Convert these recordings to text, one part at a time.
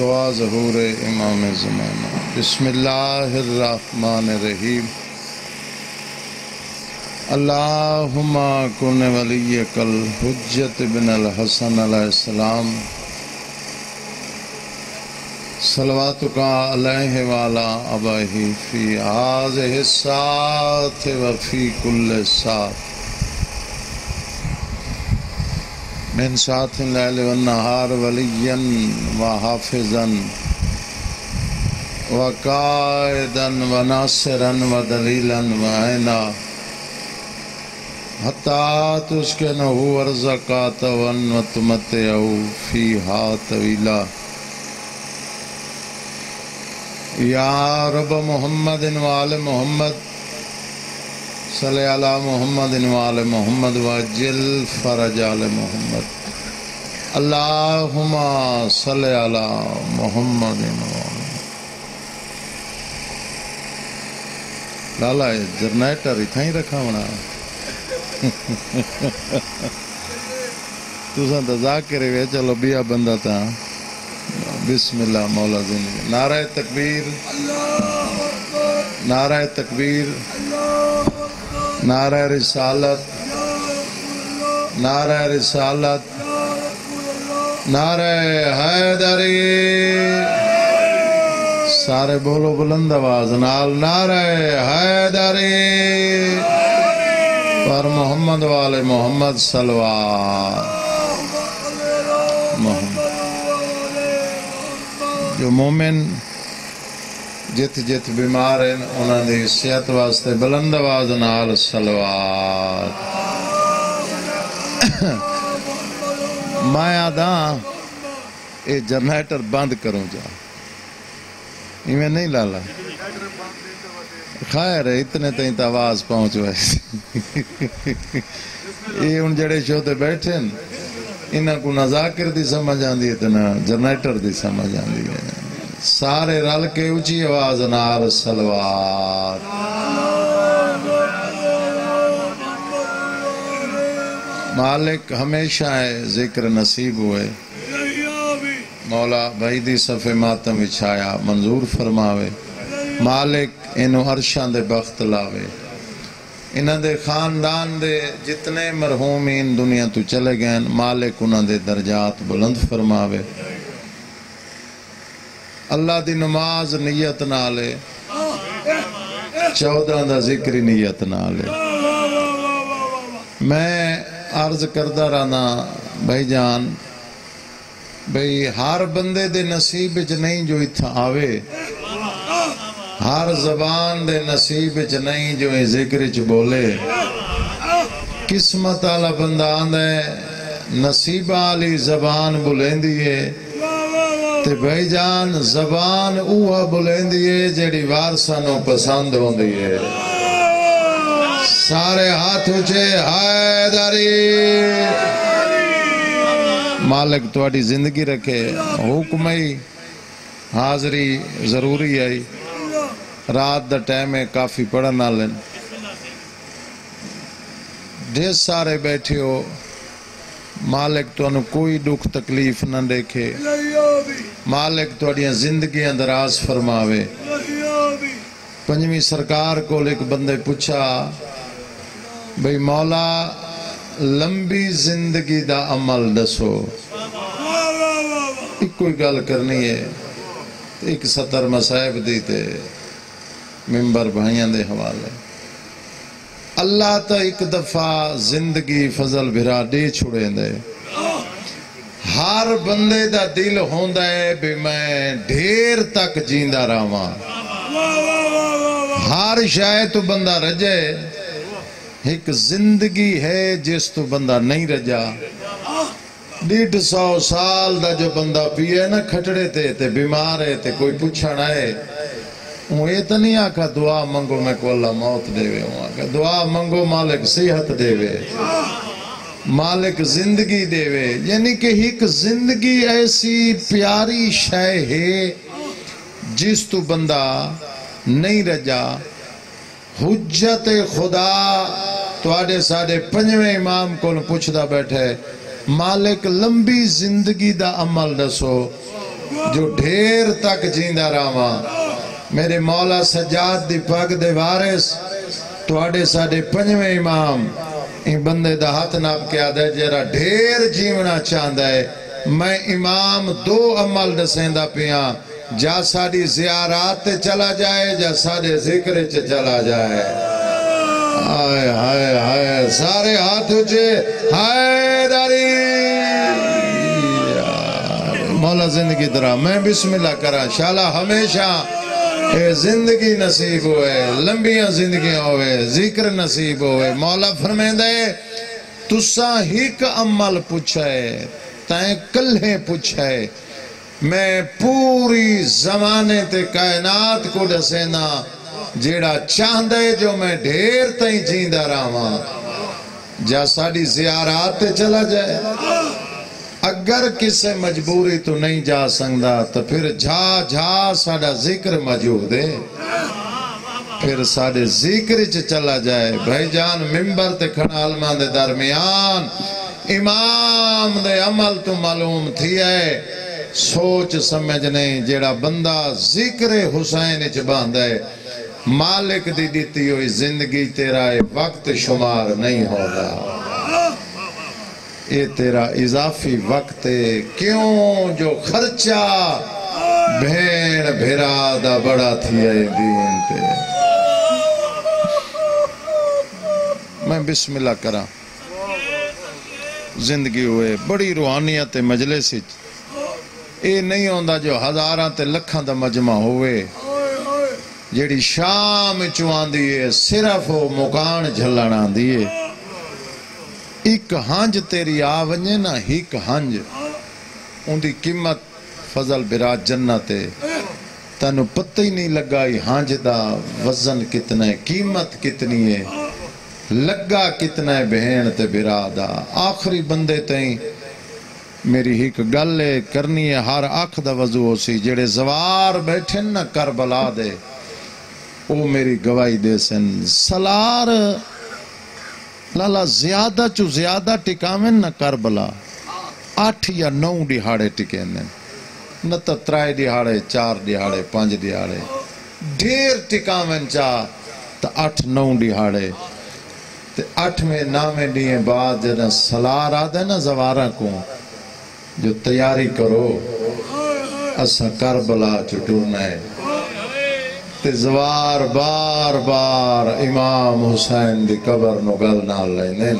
دعا ظہور امام زمانہ۔ بسم اللہ الرحمن الرحیم۔ اللہم کن ولیک الحجت بن الحسن علیہ السلام۔ صلواتک علیہ والا اباہی فی آزہ السات وفی کل سات من سات اللیل والنہار ولیا وحافظا وقائدا وناصرا ودلیلا وعینا حتی تسکنہو ورزقاتا ونوتمتعو فیہا طویلا یا رب محمد وآل محمد صلی علی محمد وآل محمد وجل فرج آل محمد. اللہم صلی علی محمد لالا جرنیٹر اتھا ہی رکھا ہونا. تو سن تو ذاکر ہوئے چلو بیا بندہ تھا بسم اللہ مولا زندگی. نعرہ تکبیر. نعرہ تکبیر. نعرہ رسالت نعرہ رسالت، نعرہ حیدری۔ سارے بولو بلند آواز، نال نعرہ حیدری۔ پر محمد والے محمد سلوات محمد۔ جو مومن جت جت بیمار ہیں انہوں نے صحت واسطے بلند آواز نال سلوات۔ میں آدھا اے جنریٹر بند کروں جا۔ میں نہیں لالا۔ خیر ہے، اتنے تین تو آواز پہنچ ویسے یہ ان جڑے شو تے بیٹھے انہاں کو نہ ذاکر دی سمجھ آندی ہے تے نہ جنریٹر دی سمجھ آندی ہے۔ سارے رل کے اچھی آواز نار سلوات مالک ہمیشہ ہے، ذکر نصیب ہوئے۔ مولا بھائی دی صفحے ماتم اچھایا منظور فرماوے۔ مالک انہوں عرشان دے بخت لاوے۔ انہاں دے خاندان دے جتنے مرحومین دنیا تو چلے گئے، مالک انہاں دے درجات بلند فرماوے۔ اللہ دی نماز نیت نالے چودہ دا ذکری نیت نالے میں عرض کردہ رہنا، بھائی جان بھئی ہر بندے دے نصیب چ نہیں جو اتھا آوے، ہر زبان دے نصیب چ نہیں جو یہ ذکر چ بولے۔ قسمت آلا بندہ آندے نصیب آلی زبان بولیں دیئے تے بھائی جان، زبان اوہ بولیں دیئے جیڑی وارسانوں پسند ہوں دیئے سارے ہاتھ اچھے حیداری مالک تواڈی زندگی رکھے، حکمئی حاضری ضروری آئی رات دا ٹائم ہے، کافی پڑھنا لین ڈھیر سارے بیٹھے ہو۔ مالک تو انہوں کوئی دکھ تکلیف نہ دیکھے۔ مالک تو زندگی اندراز فرماوے۔ پنجمی سرکار کو ایک بندے پوچھا، بھئی مولا، لمبی زندگی دا عمل دسو۔ ایک کوئی گل کرنی ہے۔ ایک ستر مسائب دیتے ممبر بھائیاں دے حوالے۔ اللہ تا ایک دفعہ زندگی فضل بھرا دے چھوڑے دے۔ ہر بندے دا دل ہوندہ ہے بھی میں ڈھیر تک جیندہ رہا ہر شاید تو بندہ رجے، ایک زندگی ہے جس تو بندہ نہیں رجا۔ ڈیٹھ سو سال دا جو بندہ پیے نا کھٹڑے تے تے بیمار ہے، تے کوئی پوچھنا ہے وہ یہ تو نہیں آکھا دعا منگو میں کو اللہ موت دے وے ہوں، آکھا دعا منگو مالک صحت دے وے۔ مالک زندگی دے وے یعنی کہ ایک زندگی ایسی پیاری شے ہے جس تو بندہ نہیں رجا حجت خدا تو آڑے ساڑے پنجویں امام کو پوچھدا بیٹھے، مالک لمبی زندگی دا عمل دسو، جو ڈھیر تک جیندہ راواں میرے مولا سجاد دی پگ دے وارث، تواڈے ساڈے پنجویں امام این بندے دا ہاتھ ناپ کے آدھے جرا ڈھیر جیونا چاہندہ ہے۔ میں امام دو عمل دسیندہ پیاں جا ساڑی زیارات تے چلا جائے، جا ساڑے ذکر چ چلا جائے۔ آئے آئے آئے سارے ہاتھ اچھے ہائے داری۔ مولا زندگی درہ میں بسم اللہ کرا شالا ہمیشہ اے زندگی نصیب ہوئے، لمبیاں زندگیاں ہوئے، ذکر نصیب ہوئے۔ مولا فرمین دے تسا ہیک عمل پوچھائے، تائیں کلہیں پوچھائے۔ میں پوری زمانے تے کائنات کو ڈسینا جیڑا چاہندے جو میں ڈھیر تائیں جیندہ رہا راواں جا ساڑی زیارات تے چلا جائے۔ اگر کسے مجبوری تو نہیں جا سنگدا، تو پھر جھا جھا ساڑا ذکر موجود ہے پھر ساڑے ذکر چ چلا جائے۔ بھائی جان ممبر تے کھڑا علمان دے درمیان امام دے عمل تو معلوم تھی ہے۔ سوچ سمجھ نہیں جیڑا بندہ ذکر حسین چ باندھا ہے۔ مالک دی دیتی ہوئی زندگی تیرا وقت شمار نہیں ہوگا۔ اے تیرا اضافی وقت ہے، کیوں جو خرچہ بھین بھیرا دا بڑا تھی ہے دین تے میں بسم اللہ کرا زندگی ہوئے، بڑی روحانیت مجلس اے نہیں ہوندہ جو ہزاراں تے لکھاں دا مجمع ہوئے۔ جیڑی شام چوان دیئے صرف وہ مکان جھلنا دیئے ایک ہنج تیری آونجے نا ایک ہنج ان دی قیمت فضل برات جنتے تنو پتہ ہی نہیں لگا ہی ہنج دا وزن کتنا ہے قیمت کتنی ہے لگا کتنا ہے بہن تے برادا آخری بندے تئیں میری ایک گل کرنی ہے ہر آنکھ دا وضو ہو سی جڑے زوار بیٹھے نا کربلا دے او میری گواہی دے سن سلار لالا، زیادہ چو زیادہ ٹکاویں نہ کربلا۔ آٹھ یا نو ڈیہاڑے ٹکیں نہ تا ترائے ڈیہاڑے چار ڈیہاڑے پانچ ڈیہاڑے ڈھیر ٹکاویں چاہ تا آٹھ نو ڈیہاڑے تے آٹھ میں نامے ڈیئے بعد جنہ سلار آدھے نا زوارہ کو جو تیاری کرو۔ اسا کربلا چٹورنا ہے تے زوار بار بار امام حسین دی قبر نو گل نہ لینے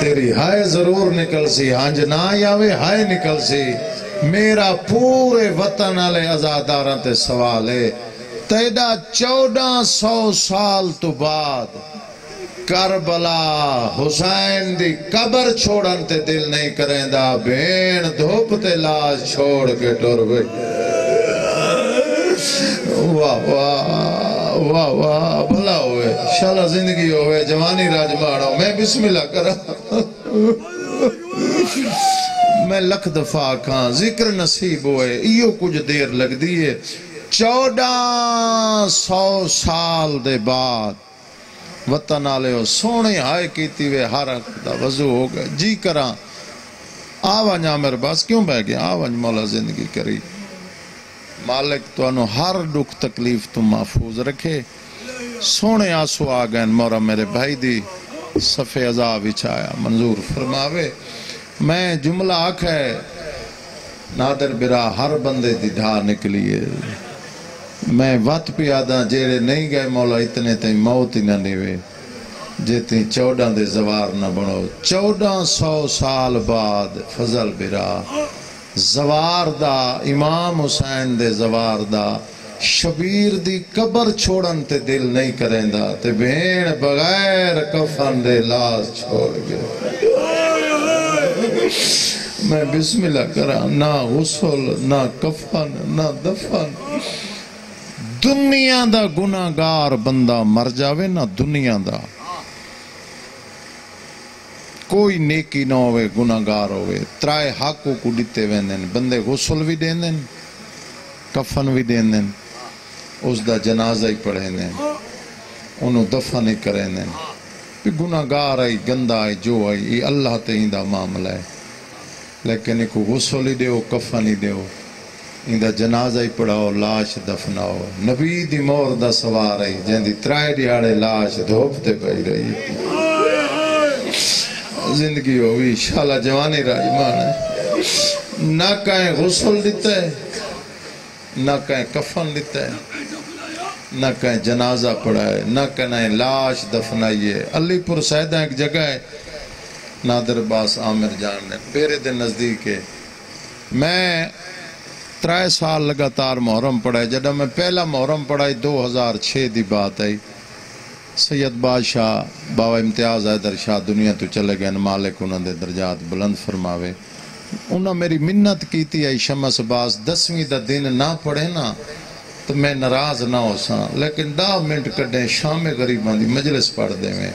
تیری ہائے ضرور نکل سی ہانج نہ یاوے ہائے نکل سی۔ میرا پورے وطن علی ازاداراں تے سوال ہے۔ تیڑا چودہ سو سال تو بعد کربلا حسین دی قبر چھوڑن تے دل نہیں کریں دا بین دھوپ تے لاز چھوڑ کے ٹور گئی واہ واہ واہ واہ، بھلا ہوئے۔ شالا زندگی ہوئے، جوانی راج مارا میں بسم اللہ کرا۔ میں لکھ دفعہ کھان ذکر نصیب ہوئے، ایو کچھ دیر لگ دیئے چودہ سو سال دے بعد وطن آلے ہو، سونے ہائے کیتی ہوئے، ہر دا وضو ہو گئے جی کرا آوانج آمر باس کیوں بہ گیا؟ آوانج جی مولا زندگی کری۔ مالک تو انو ہر دکھ تکلیف تو محفوظ رکھے سونے آسو آگئن مورا میرے بھائی دی صفحہ عذاب اچھایا منظور فرماوے میں جملہ آکھ ہے نادر برا ہر بندے دی ڈھا نکلیے میں وقت پی آدھا جیرے نہیں گئے مولا اتنے تین موت ہی نہ نیوے جیتی چودہ دے زوار نہ بنو چودہ سو سال بعد فضل برا زوار دا، امام حسین دے زوار دا۔ شبیر دی قبر چھوڑن تے دل نہیں کریں دا، تے بین بغیر کفن دے لاز چھوڑ گئے۔ میں بسم اللہ کرا نہ غسل، نہ کفن، نہ دفن۔ دنیا دا گناہگار بندہ مر جاوے، نہ دنیا دا۔ کوئی نیکی نہ ہوئے گناہگار ہوئے ترائے حاقوں کو ڈتے ویندن بندے غسل بھی دیندن کفن بھی دیندن اس دا جنازہ ہی پڑھیندن انہوں دفن ہی کریندن بھی گناہگار آئی گندہ آئی جو آئی یہ اللہ تے ہی دا معاملہ ہے لیکن ایک غسل ہی دیو کفن ہی دیو اندہ جنازہ ہی پڑھاؤ لاش دفناؤ نبی دی مور دا سوار آئی جہاں دی ترائے دیارے لاش دھوپ دے پئی رہی زندگی ہوئی انشاءاللہ جوانی را ایمان ہے۔ نہ کہیں غسل دیتا ہے، نہ کہیں کفن دیتا ہے، نہ کہیں جنازہ پڑھا ہے نہ کہیں لاش دفنائی ہے علی پور سیدہ ایک جگہ ہے، نادر باس آمیر جان نے، پیرے دن نزدیک ہے۔ میں ترائے سال لگاتار محرم پڑھائے جدہ میں پہلا محرم پڑھائی دو ہزار چھے دی بات آئی۔ سید بادشاہ بابا امتیاز حیدر شاہ دنیا تو چلے گئے، مالک انہوں دے درجات بلند فرماوے۔ انہوں میری منت کیتی ہے شمس باز دسویں دا دن نہ پڑھے نا تو میں ناراض نہ ہو سا لیکن ڈا منٹ کڈیں شام غریباں دی مجلس پڑھ دے میں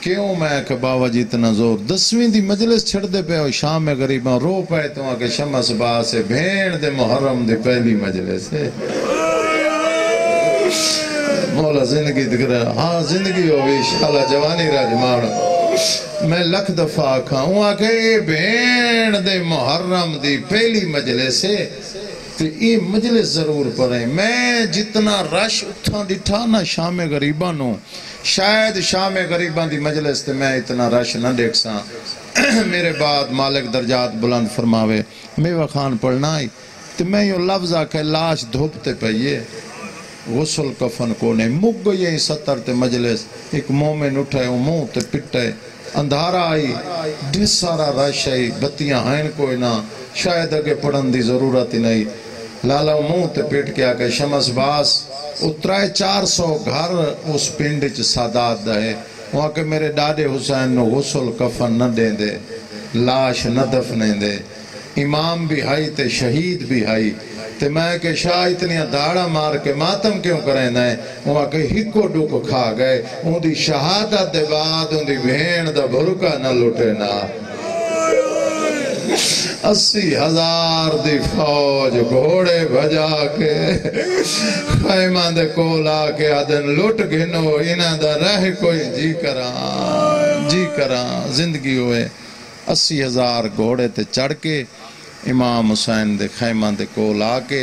کیوں میں کہ بابا جی اتنا زور، دسویں دی مجلس چھڑ دے پہ ہو، شام غریباں رو پائے تو کہ شمس باز سے بھیڑ دے محرم دی پہلی مجلس ہے۔ مولا زندگی دکھ رہا ہاں زندگی ہو بھی شالا جوانی راجمان میں لکھ دفعہ آکھا، ہوں آکے یہ بھین دے محرم دی پہلی مجلس ہے۔ تو یہ مجلس ضرور پڑھیں۔ میں جتنا رش اتھا ڈٹھا نا شام غریباں نو شاید شام غریباں دی مجلس تے میں اتنا رش نہ دیکھ سا میرے بعد مالک درجات بلند فرماوے، میوہ خان پڑھنا ہی تو میں یہ لفظ آکھے لاش دھوپتے پہیے غسل کفن کونے، مگ گئی ستر تے مجلس، ایک مومن اٹھائے منہ تے پٹے، اندھارا آئی ڈس سارا رش آئی، بتیاں ہیں کوئی نہ، شاید اگے پڑھن دی ضرورت ہی نہیں۔ لالا منہ تے پیٹ کے آگے شمس باس، اترائے چار سو گھر اس پنڈ چ سادات دے۔ وہاں کہ میرے ڈاڈے حسین نو غسل کفن نہ دیں دے، لاش نہ دفنے دے۔ امام بھی ہائی تے شہید بھی ہائی۔ تے میں کہ شاہ اتنی داڑا مار کے ماتم کیوں کریں دیں وہاں کہ ہکو ڈوکو کھا گئے۔ ان دی شہادت دے بعد ان دی بھین دا بھرکا نہ لٹے نہ اسی ہزار دی فوج گھوڑے بجا کے خیمان دے کولا کے آدن لٹ گھنو۔ انہ دا رہ کوئی جی کران جی کران زندگی ہوئے۔ اسی ہزار گھوڑے تے چڑھ کے امام حسین دے خیمان دے کول آ کے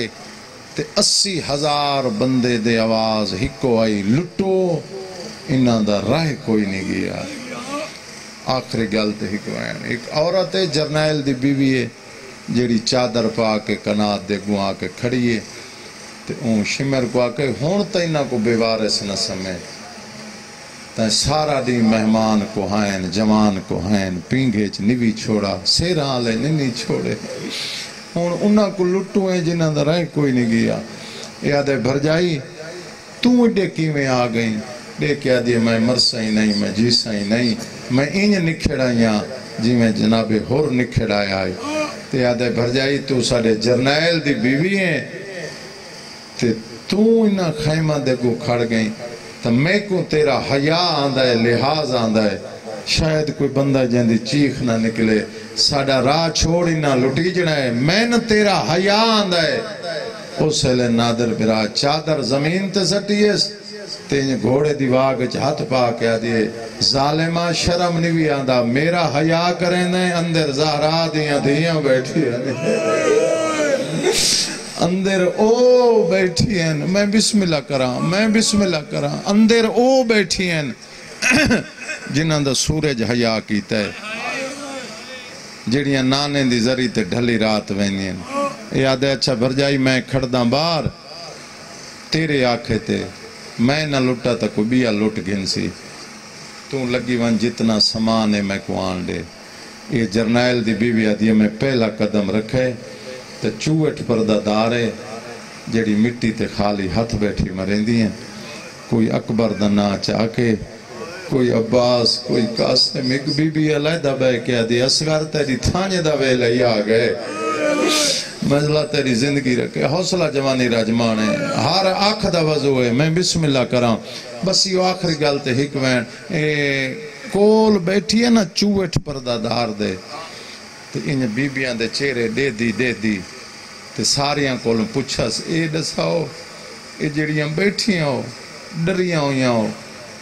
تے اسی ہزار بندے دے آواز ہکو آئی لٹو انہ دا رہ کوئی نہیں گیا آخری گل تے ہکوائن ایک عورت ہے جرنیل دی بیوی ہے جیڑی چادر پا کے کنات دے گو آ کے کھڑی ہے تے اون شمر کو آ کے ہون تا انہاں کو بیوارس نہ سمے تا سارا دی مہمان کو ہائن، جوان کو ہائن پینگے چ نوی چھوڑا سیران لے ننی چھوڑے۔ ہون انہاں کو لٹو ہیں جنہاں دا رہ کوئی نہیں گیا۔ یادے بھر جائی تو اڈے کیویں آ گئی ڈے کیا میں مرسا ہی نہیں، میں جیسا ہی نہیں۔ میں انج نکھڑائیاں جی میں جناب ہور نکھڑایا آئی تے یادے بھر جائی تو ساڑے جرنیل دی بیوی ہیں۔ تے تو انہا خیمہ دے کو کھڑ گئی تو میں کو تیرا حیاء آندہ ہے، لحاظ آندہ ہے۔ شاید کوئی بندہ جن دی چیخ نہ نکلے ساڑا راہ چھوڑی نہ لٹی جنا ہے۔ میں نہ تیرا حیاء آندہ ہے۔ اس لیے نادر برا چادر زمین تے سٹیس تین گھوڑے دی واگ ہاتھ پا کے آدھے ظالمہ شرم نہیں بھی آندہ میرا حیاء کریں دیں اندر زہرا دیاں دیاں بیٹھی ہیں اندر او بیٹھی ہیں۔ میں بسم اللہ کراں، میں بسم اللہ کراں۔ اندر او بیٹھی ہیں۔ جنہاں دا سورج حیاء کیتا ہے۔ جڑیاں نانے دی ذری تے ڈھلی رات وینی ہیں۔ یاد ہے اچھا بھر جائی میں کھڑداں بار تیرے آنکھے تے میں نہ لٹا تا کوئی بیا لٹ گن سی۔ تو لگی ون جتنا سامان ہے، میں کو آن دے۔ یہ جرنائل دی بیوی آدھی میں پہلا قدم رکھے۔ تے چوٹ پردہ دارے جڑی مٹی تے خالی ہتھ بیٹھی مرین دی ہیں۔ کوئی اکبر دا نا چاہ کے کوئی عباس، کوئی قاسم، ایک بی بی علیدہ بے کیا دی اسگر تیری تھانے دا وے لئی آگئے مجلہ تیری زندگی رکھے، حوصلہ جوانی راجمان ہے ہر آنکھ دا وضو ہے، میں بسم اللہ کراں۔ بس یہ آخری گلتے حکمین کول بیٹھی ہے نا چوٹ پردہ دار دے۔ تو انہیں بیبیاں دے چہرے دے دی دے دی تو ساریاں کولوں پوچھا سے اے دساؤ اے جڑیاں بیٹھیاں ہو ڈریاں ہویاں ہو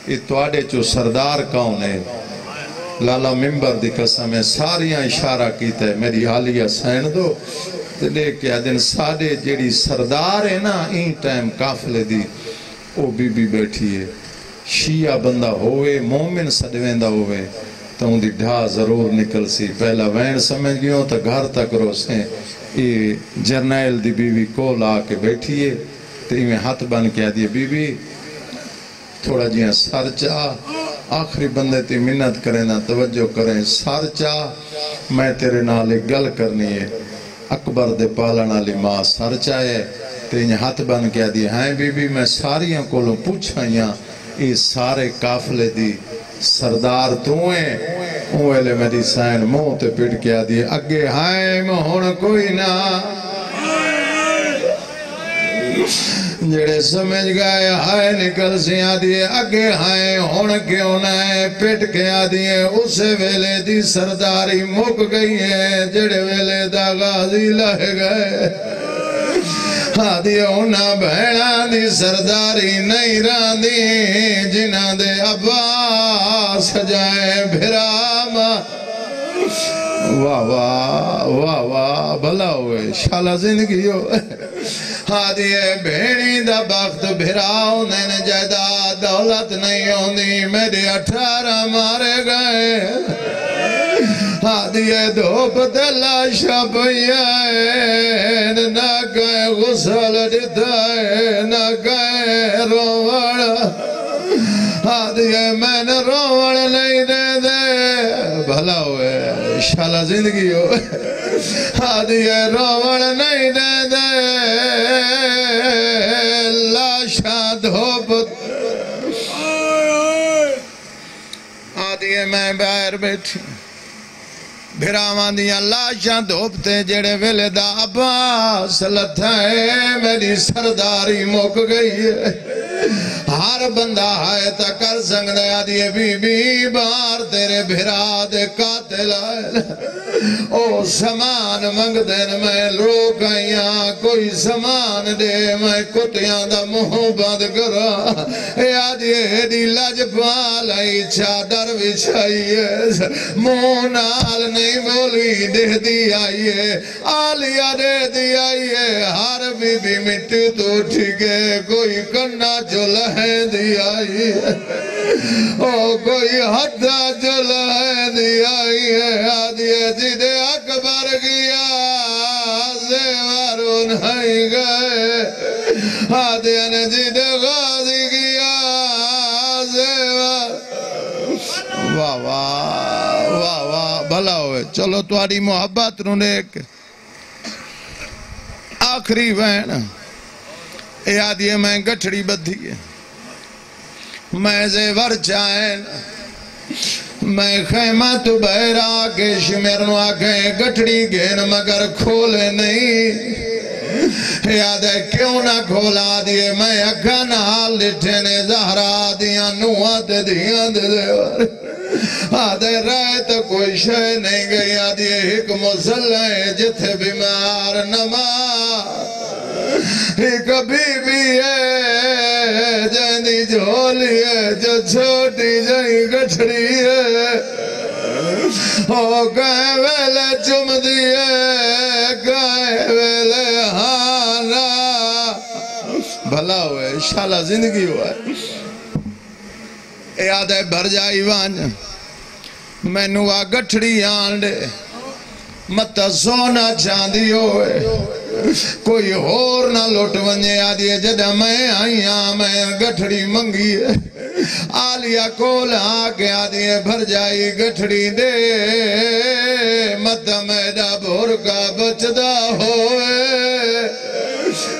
یہ توڑے چو سردار کون ہے لالا ممبر دی قسم ہے ساریاں اشارہ کیتا ہے میری حالیہ سین دو تے لے کے آدن ساڑے جیڑی سردار ہے نا این ٹائم کافلے دی او بی بی بیٹھی ہے شیعہ بندہ ہوئے مومن سڑویندہ ہوئے تو ان دی ڈھا ضرور نکل سی۔ پہلا وین سمجھ گئے تو گھر تک رو یہ جرنیل دی بیوی کو لا کے بیٹھی ہے تو میں ہاتھ بن کے آدھی بی بی تھوڑا جیاں سر چاہ آخری بندے تی منت کریں توجہ کریں۔ سر چاہ میں تیرے نال ایک گل کرنی ہے۔ اکبر دے پالنا لی ماں سر چاہے تیرے ہاتھ بن کے آدھی ہائیں بی بی میں ساریاں کولوں پوچھائیاں یہ سارے کافلے دی سردار تو ہیں اوہلے میری سائن موت پیٹ کے آدھی، اگے ہائیں مہون کوئی نہ۔ جڑے سمجھ گئے ہائے نکل سی آدھی، اگے ہائے ہون کیوں نہ ہے؟ پیٹ کے آدھی، اسے ویلے دی سرداری مک گئی ہے۔ جڑے ویلے دا غازی لہ گئے آدھی اونا بھیڑا دی سرداری نہیں راندی جنہ دے عباس جائے بھراما واہ واہ واہ واہ بھلا ہوئے شالہ زندگی ہوئے آدھی بھیڑی دا بخت بھراؤ نین جائدہ دولت نہیں ہوندی میرے اٹھارہ مارے گئے آدھی دھوپ دلا شپیا نہ گئے غسل دیتا نہ گئے روڑ۔ آدھی میں نے روڑ نہیں دے دے، بھلا ہوئے شالہ زندگی ہوئے۔ آدھی روڑ نہیں دے دے لاشا دھوپ آدھی میں باہر بیٹھی۔ بھراواں دیاں لاشاں دھوپتے جڑے ویلے دا عباس لتھائے میری سرداری مک گئی ہے ہر بندہ ہے تا کر سنگنے آدھیے بی بی بار تیرے بھرا دے قاتل آئے او سامان منگ دین میں لوگ آئیاں، کوئی سامان دے میں کتیاں دا محبت کرا۔ اے آدھیے دی لج پال آئی، چادر بچھائیے مونال نہیں بولی دے دی آئیے آلیا دے دی آئیے ہر بی بی مٹی تو ٹھیکے کوئی کنہ جو لہے دی آئیے او کوئی حدہ جو لہے دی آئیے آدھیے جدے اکبر گیا زیورون ہائی گئے۔ آدھیے نے جدے غازی گیا زیور واہ واہ واہ واہ، بھلا ہوئے۔ چلو تواری محبت نو نیک۔ آخری وین۔ اے آدھی میں گٹھڑی بدھی ہے۔ میں زیور چاہیں میں خیمہ تو بہرا کے شمرنو آکھیں گٹھڑی گین مگر کھولے نہیں۔ یاد ہے کیوں نہ کھولا دیئے میں اکھا نال لٹھنے زہرا دیاں نوہ دے دیاں دے دیوار آدھے رائے تو کوئی شے نہیں گئی، آدھے ایک مسلح ہے جتھے بیمار نماز۔ ایک بی بی ہے۔ جہنی جھولی ہے، جو چھوٹی جہی گٹھڑی ہے۔ او کہیں ویلے چم دیئے کہیں ویلے ہانا بھلا ہوئے شالہ زندگی ہوئے۔ اے آدھے بھر جائی وانج میں نوا گٹھڑی آنڈے متا سونا چاندی ہوئے کوئی ہور نہ لوٹ ونجے آدھے جدہ میں آئیاں میں گٹھڑی منگی ہے آلیا کول آدھی آدھے بھر جائی گٹھڑی دے متا میڈا بھور کا بچدہ ہوئے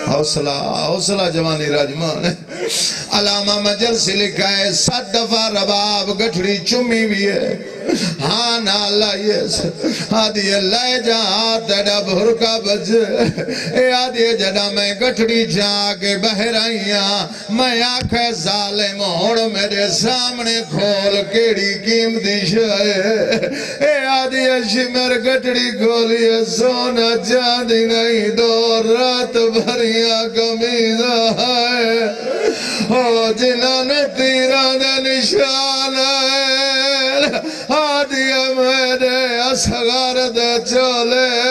حوصلہ حوصلہ جوانی راجمان۔ علامہ مجل سے لکھا ہے ست دفعہ رباب گٹھڑی چمی بھی ہے۔ ہاں نا لائیس آدھی لائے جا تیڑا بھر کا بج۔ اے آدھی جڑا میں گٹھڑی جا کے بہر آئیاں میں آنکھیں ظالم ہوڑ میرے سامنے کھول کیڑی قیمتی شائے اے آدھی شمر گٹھڑی کھولی سونا چاندی نہیں، دو رات تیریاں کمیزہ ہے۔ او جنہ نے تیرہ دے نشان ہے۔ آدھی میرے اصغار دے چولے